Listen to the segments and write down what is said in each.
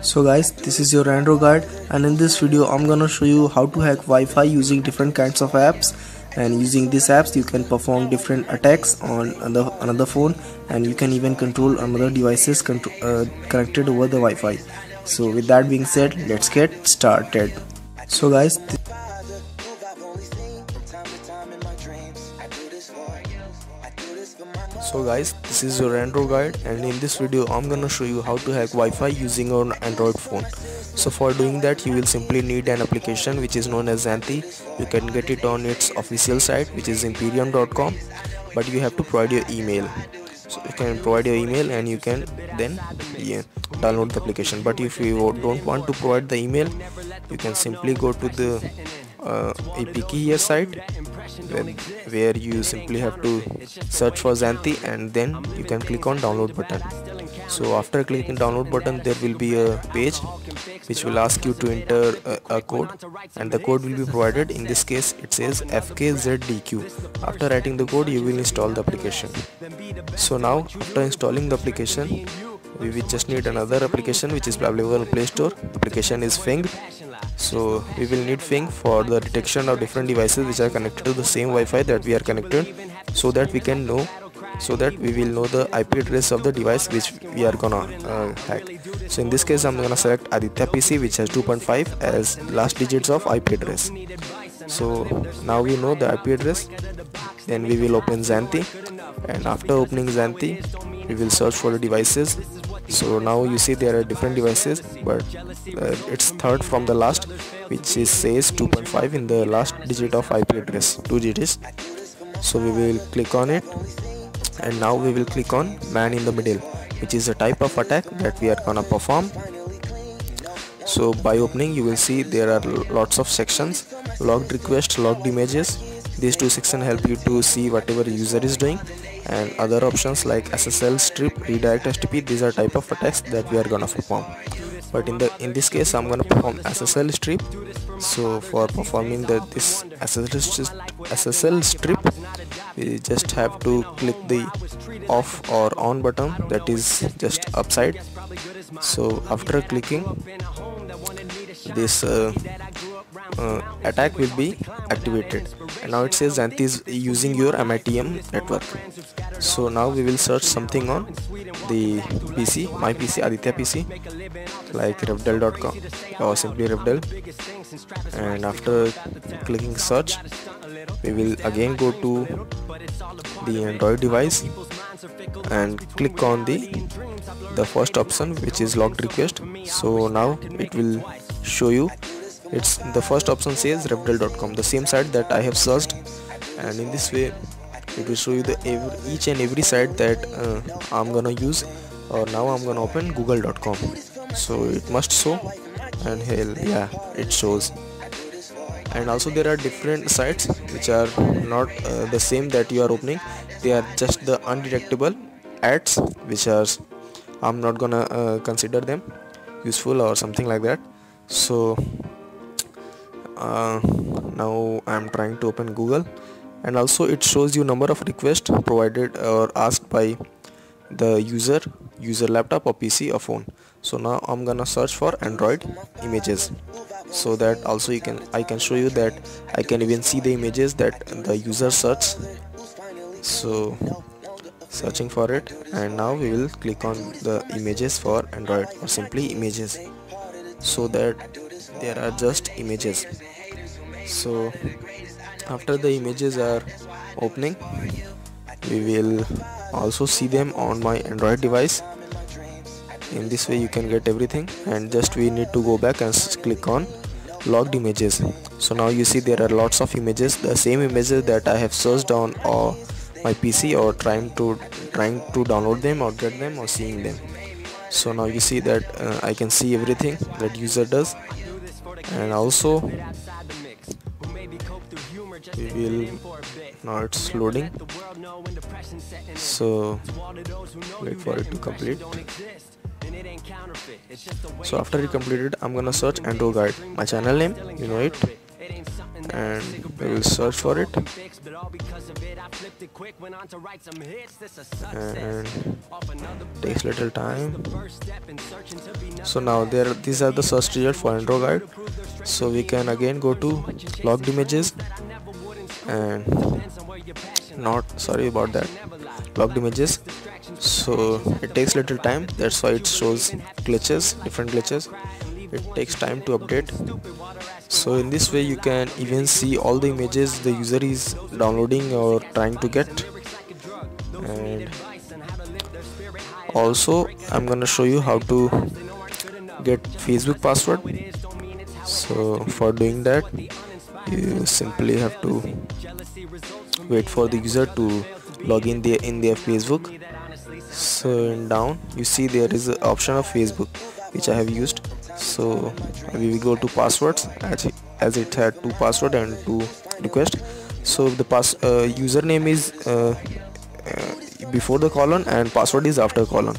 So guys, this is your Android guide and in this video I'm gonna show you how to hack Wi-Fi using different kinds of apps and using these apps you can perform different attacks on another, another phone and you can even control another devices uh, connected over the Wi-Fi. So with that being said, let's get started. So guys, so this is your android guide and in this video i'm gonna show you how to hack wi-fi using your android phone. So for doing that you will simply need an application which is known as Xanthi. You can get it on its official site which is imperium.com but you have to provide your email. So you can provide your email and you can then yeah, download the application. But if you don't want to provide the email you can simply go to the uh, APK site where you simply have to search for Xanthi and then you can click on download button. So after clicking download button there will be a page which will ask you to enter a, a, code and the code will be provided. In this case it says fkzdq after writing the code you will install the application. So now after installing the application we will just need another application which is available on play store. The application is fing so we will need fing for the detection of different devices which are connected to the same wi-fi that we are connected so that we can know so that we will know the IP address of the device which we are gonna uh, hack. So in this case I'm gonna select Aditya PC which has 2.5 as last digits of IP address. So now we know the IP address. Then we will open Xanthi and after opening Xanthi we will search for the devices so now you see there are different devices but uh, it's third from the last which is says 2.5 in the last digit of IP address two digits. So we will click on it and now we will click on man in the middle which is a type of attack that we are gonna perform. So by opening you will see there are lots of sections logged requests logged images. These two sections help you to see whatever user is doing and other options like SSL strip redirect HTTP these are type of attacks that we are gonna perform. But in the in this case I'm gonna perform SSL strip. So for performing the this SSL, strip we just have to click the off or on button that is just upside. So after clicking this uh, uh, attack will be activated. And now it says Xanthi is using your MITM network. So now we will search something on the PC my PC Aditya PC like revdel.com or simply revdel and after clicking search we will again go to the Android device and click on the the first option which is logged request. So now it will show you it's the first option says revdel.com the same site that I have searched. And in this way it will show you the every, each and every site that uh, I'm gonna use or now I'm gonna open google.com so it must show and hell yeah it shows. And also there are different sites which are not uh, the same that you are opening. They are just the undetectable ads which are I'm not gonna uh, consider them useful or something like that. So uh, now I'm trying to open Google. And also it shows you number of requests provided or asked by the user user laptop or PC or phone. So now I'm gonna search for Android images. So that also you can I can show you that I can even see the images that the user search so searching for it. And now we will click on the images for Android or simply images. So that there are just images. So after the images are opening we will also see them on my android device. In this way you can get everything and just we need to go back and click on logged images. So now you see there are lots of images. The same images that i have searched on or my pc or trying to trying to download them or get them or seeing them. So now you see that uh, i can see everything that user does and also we will now it's loading so wait for it to complete. So after it completed i'm gonna search android guide. My channel name you know it and we will search for it. And takes little time. So now there these are the search results for android guide. So we can again go to logged images. And not sorry about that. Logged images. So it takes little time. That's why it shows glitches different glitches. It takes time to update so in this way you can even see all the images the user is downloading or trying to get. And also I'm gonna show you how to get Facebook password. So for doing that you simply have to wait for the user to log in the in their Facebook. So down you see there is an option of Facebook which I have used so we will go to passwords as, as it had two password and two request. So the pass uh, username is uh, uh, before the colon and password is after colon.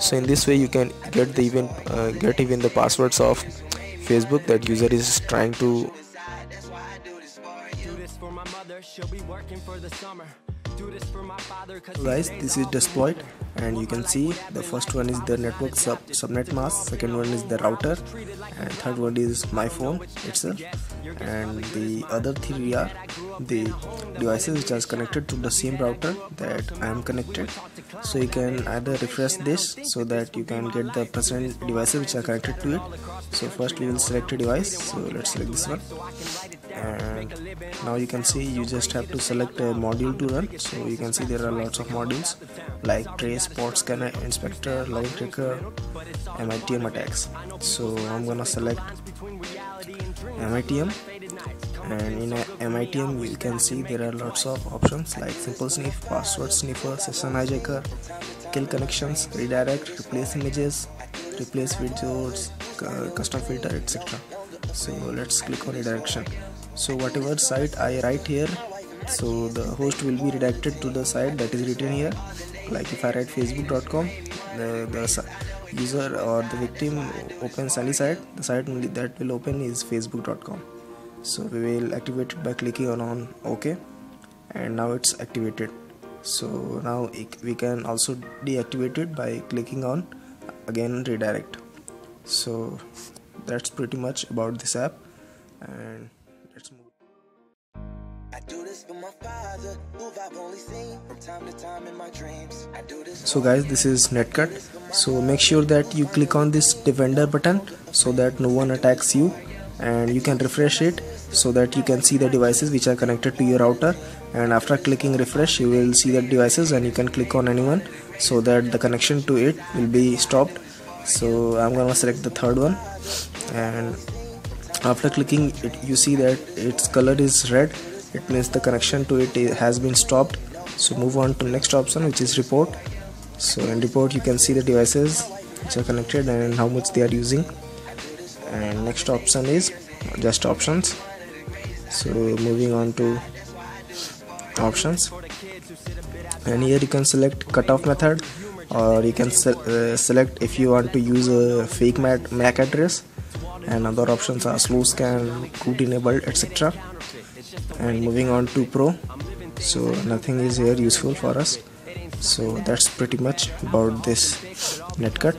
So in this way you can get the even uh, get even the passwords of facebook that user is trying to guys this is desploit and you can see the first one is the network sub subnet mask second one is the router and third one is my phone itself. And the other three are the devices which are connected to the same router that I am connected. So you can either refresh this so that you can get the present devices which are connected to it. So first we will select a device. So let's select this one now you can see you just have to select a module to run. So you can see there are lots of modules like trace port scanner inspector log tracker mitm attacks. So i'm gonna select mitm and in mitm you can see there are lots of options like simple sniff password sniffer session hijacker kill connections redirect replace images replace videos custom filter etc so let's click on redirection so whatever site I write here so the host will be redirected to the site that is written here. Like if I write facebook.com the, the user or the victim opens any site the site that will open is facebook.com so we will activate it by clicking on, on ok and now it's activated. So now we can also deactivate it by clicking on again redirect. So that's pretty much about this app and so guys this is netcut. So make sure that you click on this defender button so that no one attacks you and you can refresh it so that you can see the devices which are connected to your router. And after clicking refresh you will see the devices and you can click on anyone so that the connection to it will be stopped. So I'm gonna select the third one. And after clicking it you see that its color is red it means the connection to it has been stopped. So move on to next option which is report. So in report you can see the devices which are connected and how much they are using. And next option is just options. So moving on to options. And here you can select cutoff method or you can se uh, select if you want to use a fake MAC address. And other options are slow scan root enabled etc and moving on to pro. So nothing is here useful for us. So that's pretty much about this netcut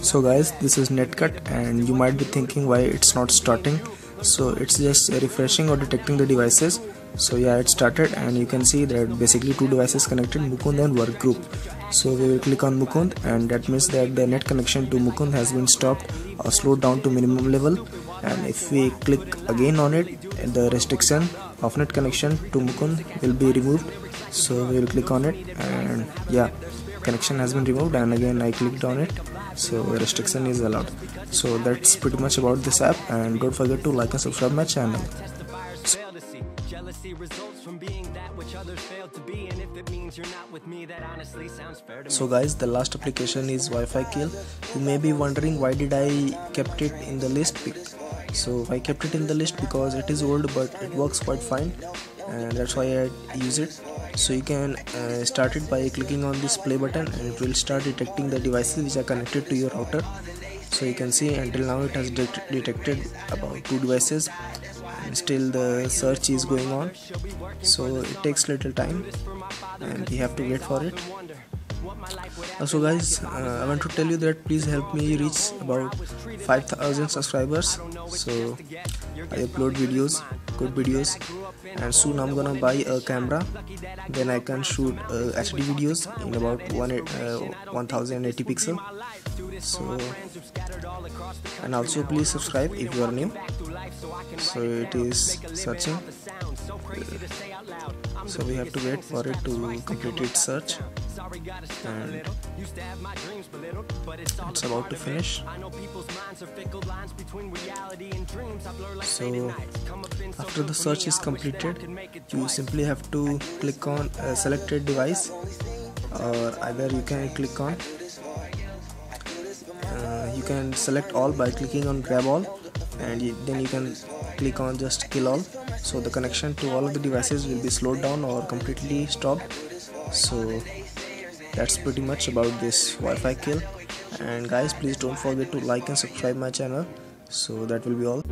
so guys this is netcut and you might be thinking why it's not starting. So it's just refreshing or detecting the devices. So yeah it started and you can see that basically two devices connected Mukund and work group so we will click on Mukund and that means that the net connection to Mukund has been stopped or slowed down to minimum level. And if we click again on it the restriction of net connection to Mukund will be removed. So we will click on it and yeah connection has been removed and again I clicked on it. So restriction is allowed. So that's pretty much about this app and don't forget to like and subscribe my channel so guys the last application is Wi-Fi kill. You may be wondering why did I kept it in the list pick so I kept it in the list because it is old but it works quite fine. And that's why I use it. So you can uh, start it by clicking on this play button and it will start detecting the devices which are connected to your router so you can see until now it has det detected about two devices. And still the search is going on. So it takes little time and we have to wait for it. Also guys uh, i want to tell you that please help me reach about 5000 subscribers. So i upload videos good videos and soon i'm gonna buy a camera. Then i can shoot uh, hd videos in about one, uh, 1080 pixel. So and also please subscribe if you are new. So it is searching. So we have to wait for it to complete its search. And it's about to finish so after the search is completed you simply have to click on a selected device or either you can click on uh, you can select all by clicking on grab all and then you can click on just kill all. So the connection to all of the devices will be slowed down or completely stopped. So that's pretty much about this Wi-Fi kill and guys please don't forget to like and subscribe my channel. So that will be all